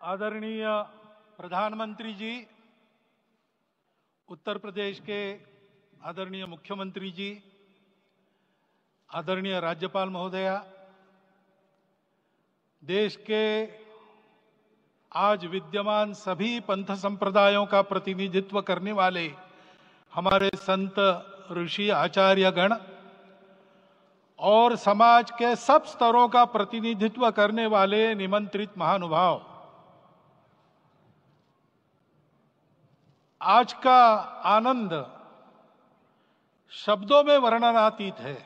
आदरणीय प्रधानमंत्री जी, उत्तर प्रदेश के आदरणीय मुख्यमंत्री जी, आदरणीय राज्यपाल महोदया, देश के आज विद्यमान सभी पंथ संप्रदायों का प्रतिनिधित्व करने वाले हमारे संत ऋषि आचार्य गण और समाज के सब स्तरों का प्रतिनिधित्व करने वाले निमंत्रित महानुभाव। आज का आनंद शब्दों में वर्णनातीत है।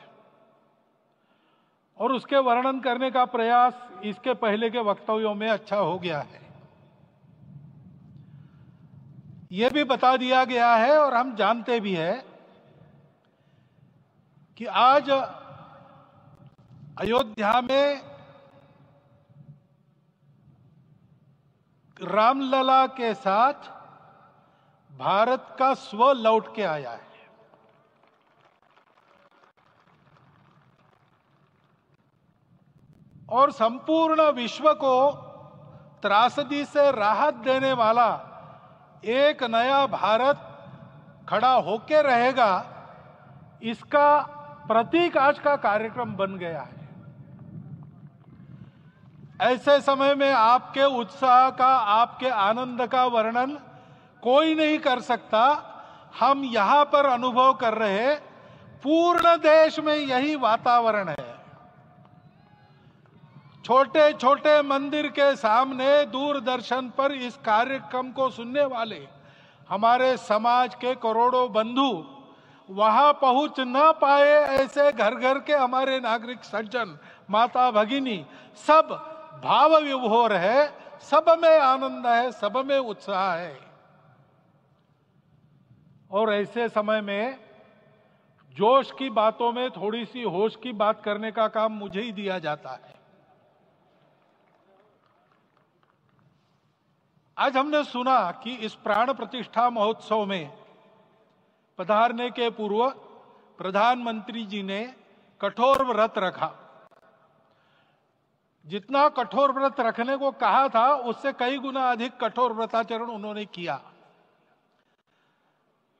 और उसके वर्णन करने का प्रयास इसके पहले के वक्तव्यों में अच्छा हो गया है। यह भी बता दिया गया है और हम जानते भी हैं कि आज अयोध्या में रामलला के साथ भारत का स्व लौट के आया है। और संपूर्ण विश्व को त्रासदी से राहत देने वाला एक नया भारत खड़ा होके रहेगा, इसका प्रतीक आज का कार्यक्रम बन गया है। ऐसे समय में आपके उत्साह का, आपके आनंद का वर्णन कोई नहीं कर सकता। हम यहाँ पर अनुभव कर रहे पूर्ण देश में यही वातावरण है। छोटे छोटे मंदिर के सामने दूरदर्शन पर इस कार्यक्रम को सुनने वाले, हमारे समाज के करोड़ों बंधु, वहाँ पहुँच न पाए ऐसे घर घर के हमारे नागरिक सज्जन, माता भगिनी, सब भाव विभोर है, सब में आनंद है, सब में उत्साह है। और ऐसे समय में जोश की बातों में थोड़ी सी होश की बात करने का काम मुझे ही दिया जाता है। आज हमने सुना कि इस प्राण प्रतिष्ठा महोत्सव में पधारने के पूर्व प्रधानमंत्री जी ने कठोर व्रत रखा। जितना कठोर व्रत रखने को कहा था, उससे कई गुना अधिक कठोर व्रताचरण उन्होंने किया।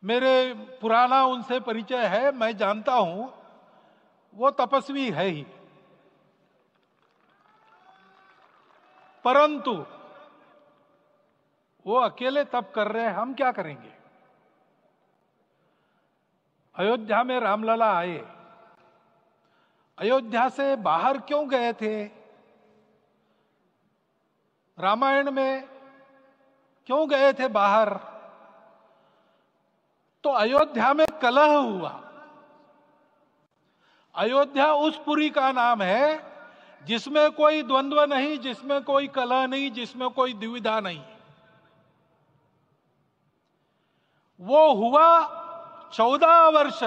मेरे पुराना उनसे परिचय है, मैं जानता हूँ, वो तपस्वी है ही। परंतु वो अकेले तप कर रहे हैं, हम क्या करेंगे? अयोध्या में रामलला आए। अयोध्या से बाहर क्यों गए थे? रामायण में क्यों गए थे बाहर? तो अयोध्या में कलह हुआ। अयोध्या उस पुरी का नाम है, जिसमें कोई द्वंद्व नहीं, जिसमें कोई कलह नहीं, जिसमें कोई दुविधा नहीं। वो हुआ चौदह वर्ष,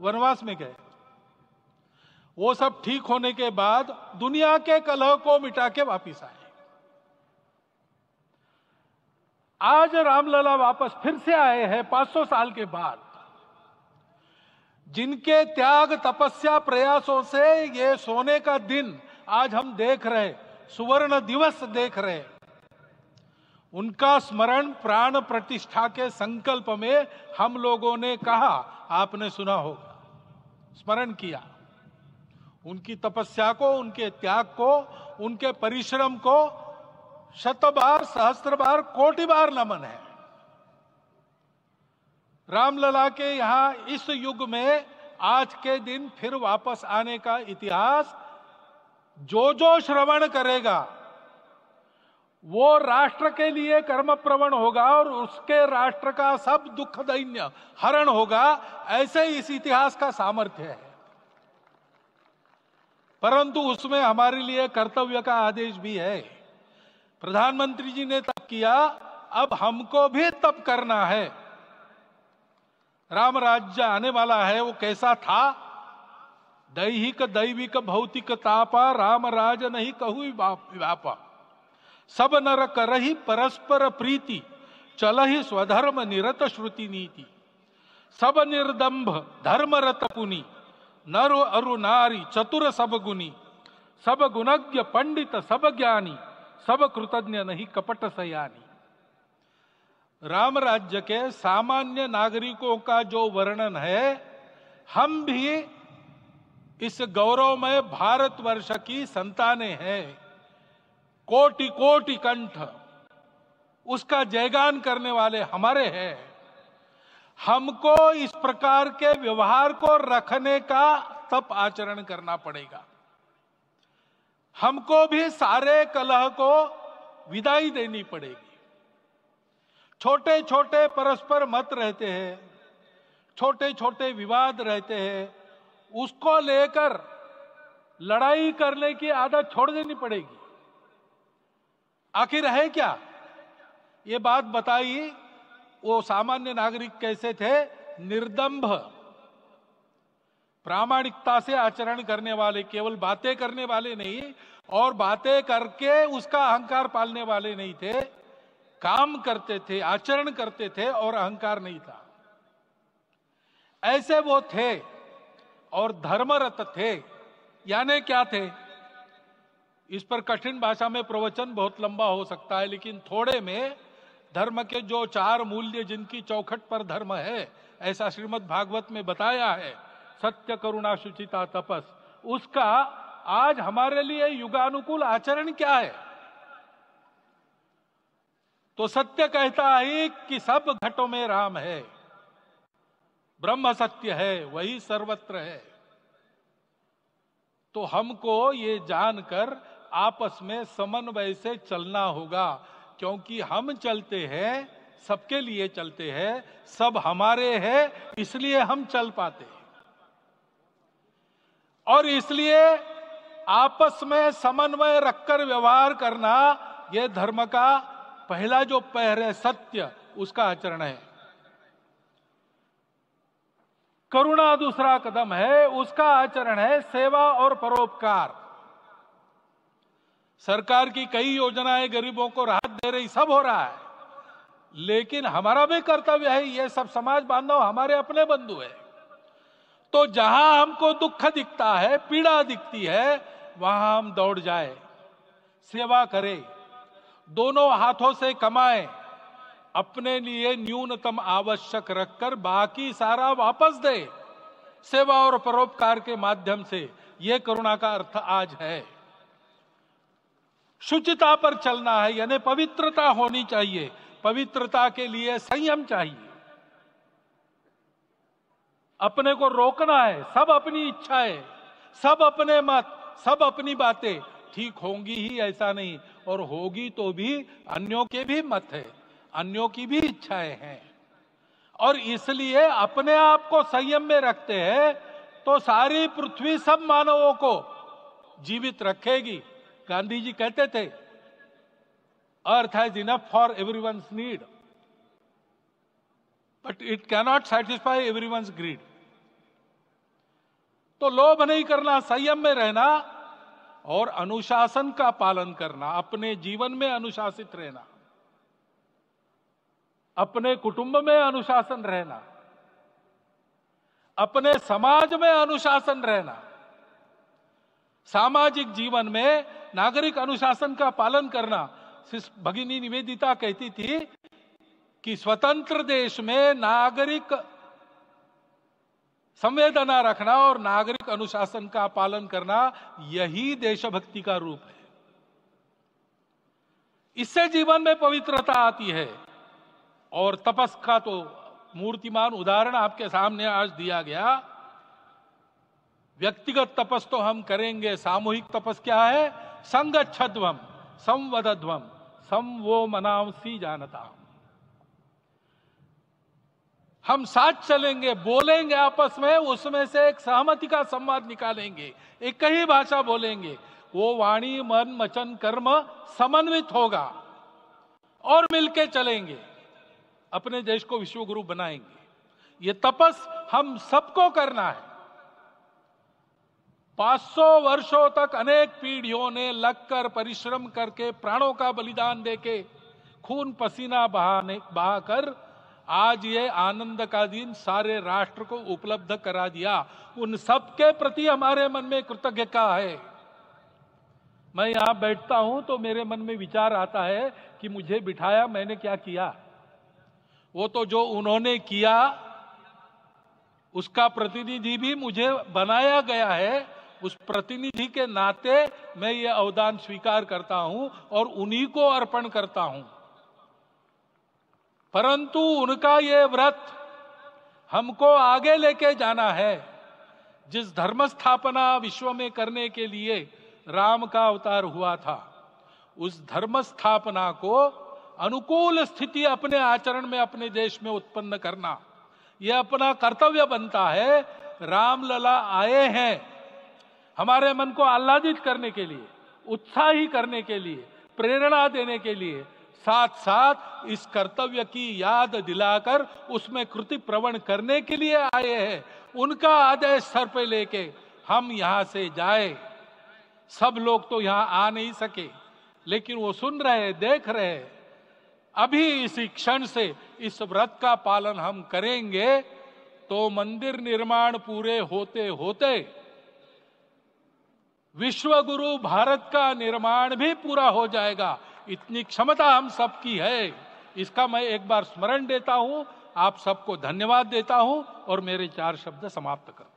वनवास में गए। वो सब ठीक होने के बाद दुनिया के कलह को मिटा के वापिस आए। आज रामलला वापस फिर से आए हैं 500 साल के बाद। जिनके त्याग, तपस्या, प्रयासों से ये सोने का दिन आज हम देख रहे सुवर्ण दिवस देख रहे उनका स्मरण प्राण प्रतिष्ठा के संकल्प में हम लोगों ने कहा, आपने सुना होगा। स्मरण किया। उनकी तपस्या को, उनके त्याग को, उनके परिश्रम को शत बार सहस्त्र बार कोटि बार नमन है। रामलला के यहाँ इस युग में आज के दिन फिर वापस आने का इतिहास जो जो श्रवण करेगा, वो राष्ट्र के लिए कर्म प्रवण होगा और उसके राष्ट्र का सब दुख दैन्य हरण होगा, ऐसे इस इतिहास का सामर्थ्य है। परंतु उसमें हमारे लिए कर्तव्य का आदेश भी है। प्रधानमंत्री जी ने तब किया, अब हमको भी तब करना है। राम राज्य आने वाला है, वो कैसा था? दैहिक, दैविक, भौतिक तापा, राम राज नहीं कहू व्यापा सब नर करही परस्पर प्रीति चल ही स्वधर्म निरत श्रुति नीति। सब निर्दम्भ, धर्म रत पुनि, नर अरु नारी, चतुर सब गुनी। सब गुणज्ञ, पंडित सब ज्ञानी। सब कृतज्ञ नहीं, कपट सयानी राम राज्य के सामान्य नागरिकों का जो वर्णन है, हम भी इस गौरवमय भारतवर्ष की संतानें हैं। कोटि कोटि कंठ, उसका जयगान करने वाले हमारे हैं। हमको इस प्रकार के व्यवहार को रखने का तप आचरण करना पड़ेगा। हमको भी सारे कलह को विदाई देनी पड़ेगी। छोटे छोटे परस्पर मत रहते हैं छोटे छोटे विवाद रहते हैं, उसको लेकर लड़ाई करने की आदत छोड़ देनी पड़ेगी। आखिर है क्या? ये बात बताई वो सामान्य नागरिक कैसे थे? निर्दंभ। प्रामाणिकता से आचरण करने वाले, केवल बातें करने वाले नहीं, और बातें करके उसका अहंकार पालने वाले नहीं थे। काम करते थे, आचरण करते थे, और अहंकार नहीं था। ऐसे वो थे, और धर्मरत थे। यानी क्या थे? इस पर कठिन भाषा में प्रवचन बहुत लंबा हो सकता है, लेकिन थोड़े में धर्म के जो चार मूल्य जिनकी चौखट पर धर्म है, ऐसा श्रीमद् भागवत में बताया है। सत्य करुणा शुचिता तपस। उसका आज हमारे लिए युगानुकूल आचरण क्या है? तो सत्य कहता है कि सब घटों में राम है। ब्रह्म सत्य है, वही सर्वत्र है। तो हमको ये जानकर आपस में समन्वय से चलना होगा, क्योंकि हम चलते हैं, सबके लिए चलते हैं, सब हमारे हैं, इसलिए हम चल पाते हैं। और इसलिए आपस में समन्वय रखकर व्यवहार करना यह धर्म का पहला जो है सत्य, उसका आचरण है। करुणा दूसरा कदम है, उसका आचरण है सेवा और परोपकार। सरकार की कई योजनाएँ गरीबों को राहत दे रही, सब हो रहा है। लेकिन हमारा भी कर्तव्य है, ये सब समाज बांधव हमारे अपने बंधु है। तो जहाँ हमको दुख दिखता है, पीड़ा दिखती है, वहाँ हम दौड़ जाए। सेवा करें। दोनों हाथों से कमाएँ। अपने लिए न्यूनतम आवश्यक रखकर बाकी सारा वापस दे। सेवा और परोपकार के माध्यम से यह करुणा का अर्थ आज है। शुचिता पर चलना है, यानी पवित्रता होनी चाहिए। पवित्रता के लिए संयम चाहिए। अपने को रोकना है, सब अपनी इच्छाएँ सब अपने मत, सब अपनी बातें। ठीक होंगी ही ऐसा नहीं, और होगी तो भी अन्यों के भी मत है, अन्यों की भी इच्छाएँ हैं। और इसलिए अपने आप को संयम में रखते हैं तो सारी पृथ्वी सब मानवों को जीवित रखेगी। गांधी जी कहते थे earth has enough for every need but it cannot satisfy every greed तो लोभ नहीं करना, संयम में रहना और अनुशासन का पालन करना, अपने जीवन में अनुशासित रहना, अपने कुटुंब में अनुशासन रहना, अपने समाज में अनुशासन रहना, सामाजिक जीवन में नागरिक अनुशासन का पालन करना। भगिनी निवेदिता कहती थी कि स्वतंत्र देश में नागरिक संवेदना रखना और नागरिक अनुशासन का पालन करना यही देशभक्ति का रूप है। इससे जीवन में पवित्रता आती है और तपस का तो मूर्तिमान उदाहरण आपके सामने आज दिया गया। व्यक्तिगत तपस तो हम करेंगे, सामूहिक तपस क्या है? संगच्छध्वम संवदध्वम सम वो मनावसी जानता हम साथ चलेंगे, बोलेंगे आपस में, उसमें से एक सहमति का संवाद निकालेंगे, एक ही भाषा बोलेंगे। वो वाणी, मन मचन कर्म समन्वित होगा और मिलके चलेंगे, अपने देश को विश्व गुरु बनाएँगे। ये तपस हम सबको करना है। 500 वर्षों तक अनेक पीढ़ियों ने लगकर परिश्रम करके, प्राणों का बलिदान देके, खून पसीना बहाने, बहाकर आज ये आनंद का दिन सारे राष्ट्र को उपलब्ध करा दिया। उन सबके प्रति हमारे मन में कृतज्ञता है। मैं यहाँ बैठता हूँ तो मेरे मन में विचार आता है कि मुझे बिठाया, मैंने क्या किया? वो तो जो उन्होंने किया, उसका प्रतिनिधि भी मुझे बनाया गया है। उस प्रतिनिधि के नाते मैं ये अवदान स्वीकार करता हूँ और उन्हीं को अर्पण करता हूँ। परंतु उनका ये व्रत हमको आगे लेके जाना है। जिस धर्म स्थापना विश्व में करने के लिए राम का अवतार हुआ था, उस धर्म स्थापना को अनुकूल स्थिति अपने आचरण में, अपने देश में उत्पन्न करना, यह अपना कर्तव्य बनता है। रामलला आए हैं हमारे मन को आह्लादित करने के लिए, उत्साही करने के लिए, प्रेरणा देने के लिए साथ साथ इस कर्तव्य की याद दिलाकर उसमें कृति प्रवण करने के लिए आए हैं। उनका आदेश सर पे लेके हम यहाँ से जाए। सब लोग तो यहाँ आ नहीं सके, लेकिन वो सुन रहे देख रहे अभी इसी क्षण से इस व्रत का पालन हम करेंगे तो मंदिर निर्माण पूरे होते होते विश्व गुरु भारत का निर्माण भी पूरा हो जाएगा। इतनी क्षमता हम सबकी है। इसका मैं एक बार स्मरण देता हूँ, आप सबको धन्यवाद देता हूँ और मेरे चार शब्द समाप्त कर